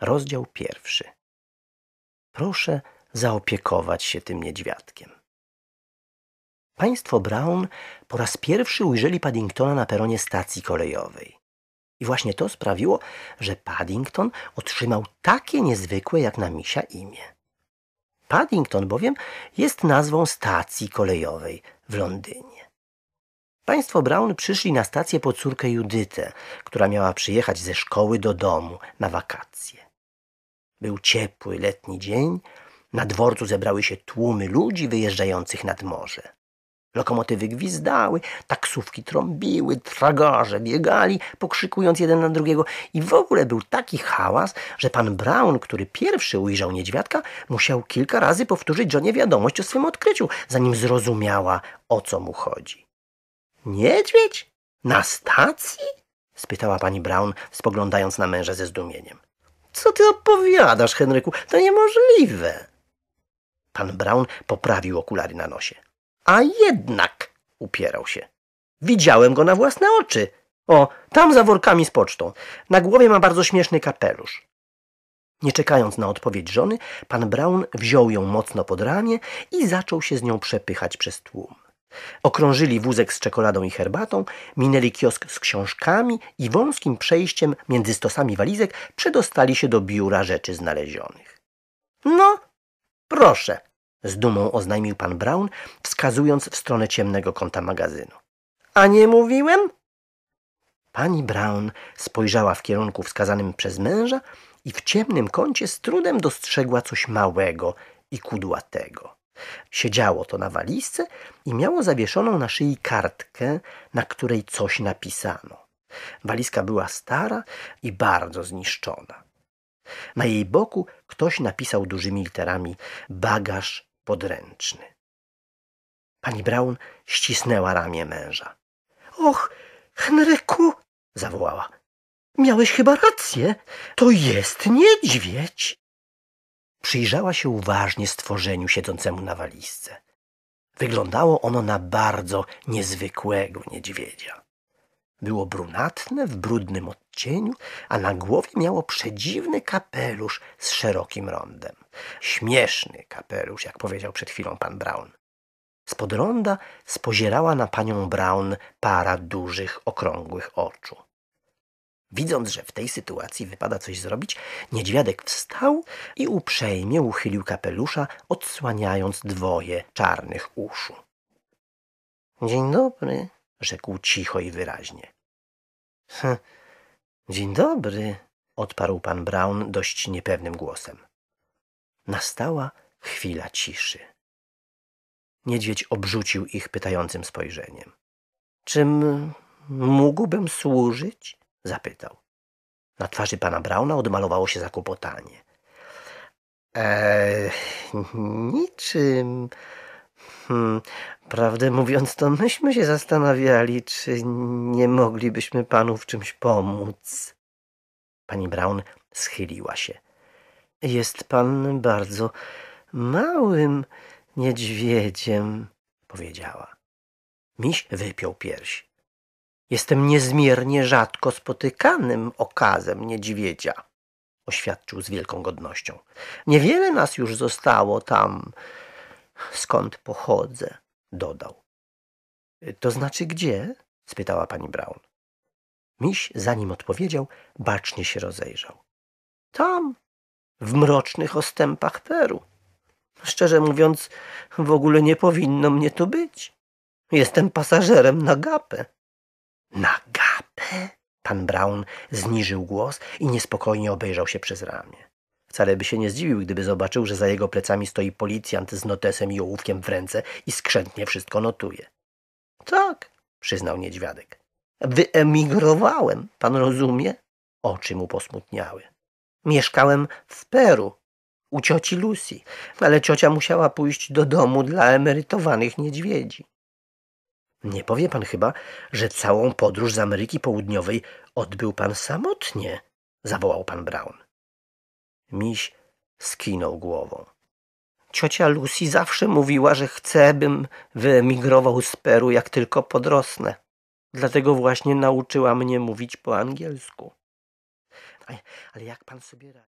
Rozdział pierwszy. Proszę zaopiekować się tym niedźwiadkiem. Państwo Brown po raz pierwszy ujrzeli Paddingtona na peronie stacji kolejowej. I właśnie to sprawiło, że Paddington otrzymał takie niezwykłe jak na misia imię. Paddington bowiem jest nazwą stacji kolejowej w Londynie. Państwo Brown przyszli na stację po córkę Judytę, która miała przyjechać ze szkoły do domu na wakacje. Był ciepły letni dzień, na dworcu zebrały się tłumy ludzi wyjeżdżających nad morze. Lokomotywy gwizdały, taksówki trąbiły, tragarze biegali, pokrzykując jeden na drugiego i w ogóle był taki hałas, że pan Brown, który pierwszy ujrzał niedźwiadka, musiał kilka razy powtórzyć żonie wiadomość o swym odkryciu, zanim zrozumiała, o co mu chodzi. Niedźwiedź? Na stacji? spytała pani Brown, spoglądając na męża ze zdumieniem. Co ty opowiadasz, Henryku? To niemożliwe. Pan Brown poprawił okulary na nosie. A jednak, upierał się. Widziałem go na własne oczy. O, tam za workami z pocztą. Na głowie ma bardzo śmieszny kapelusz. Nie czekając na odpowiedź żony, pan Brown wziął ją mocno pod ramię i zaczął się z nią przepychać przez tłum. Okrążyli wózek z czekoladą i herbatą, minęli kiosk z książkami i wąskim przejściem między stosami walizek przedostali się do biura rzeczy znalezionych. No, proszę, z dumą oznajmił pan Brown, wskazując w stronę ciemnego kąta magazynu. A nie mówiłem? Pani Brown spojrzała w kierunku wskazanym przez męża i w ciemnym kącie z trudem dostrzegła coś małego i kudłatego. Siedziało to na walizce i miało zawieszoną na szyi kartkę, na której coś napisano. Walizka była stara i bardzo zniszczona. Na jej boku ktoś napisał dużymi literami bagaż podręczny. Pani Brown ścisnęła ramię męża. Och, Henryku, zawołała. Miałeś chyba rację. To jest niedźwiedź. Przyjrzała się uważnie stworzeniu siedzącemu na walizce. Wyglądało ono na bardzo niezwykłego niedźwiedzia. Było brunatne w brudnym odcieniu, a na głowie miało przedziwny kapelusz z szerokim rondem. Śmieszny kapelusz, jak powiedział przed chwilą pan Brown. Spod ronda spozierała na panią Brown para dużych, okrągłych oczu. Widząc, że w tej sytuacji wypada coś zrobić, niedźwiadek wstał i uprzejmie uchylił kapelusza, odsłaniając dwoje czarnych uszu. Dzień dobry, rzekł cicho i wyraźnie. Hm, dzień dobry, odparł pan Brown dość niepewnym głosem. Nastała chwila ciszy. Niedźwiedź obrzucił ich pytającym spojrzeniem. Czym mógłbym służyć? Zapytał. Na twarzy pana Brauna odmalowało się zakłopotanie. Eee, niczym. Hmm, prawdę mówiąc, to myśmy się zastanawiali, czy nie moglibyśmy panu w czymś pomóc. Pani Brown schyliła się. Jest pan bardzo małym niedźwiedziem, powiedziała. Miś wypiął pierś. Jestem niezmiernie rzadko spotykanym okazem niedźwiedzia, oświadczył z wielką godnością. Niewiele nas już zostało tam, skąd pochodzę, dodał. To znaczy gdzie? spytała pani Brown. Miś, zanim odpowiedział, bacznie się rozejrzał. Tam, w mrocznych ostępach Peru. Szczerze mówiąc, w ogóle nie powinno mnie tu być. Jestem pasażerem na gapę. Na gapę? Pan Brown zniżył głos i niespokojnie obejrzał się przez ramię. Wcale by się nie zdziwił, gdyby zobaczył, że za jego plecami stoi policjant z notesem i ołówkiem w ręce i skrzętnie wszystko notuje. Tak, przyznał niedźwiadek. Wyemigrowałem, pan rozumie? Oczy mu posmutniały. Mieszkałem w Peru, u cioci Lucy, ale ciocia musiała pójść do domu dla emerytowanych niedźwiedzi. Nie powie pan chyba, że całą podróż z Ameryki Południowej odbył pan samotnie, zawołał pan Brown. Miś skinął głową. Ciocia Lucy zawsze mówiła, że chce, bym wyemigrował z Peru, jak tylko podrosnę. Dlatego właśnie nauczyła mnie mówić po angielsku. Ale jak pan sobie radzi?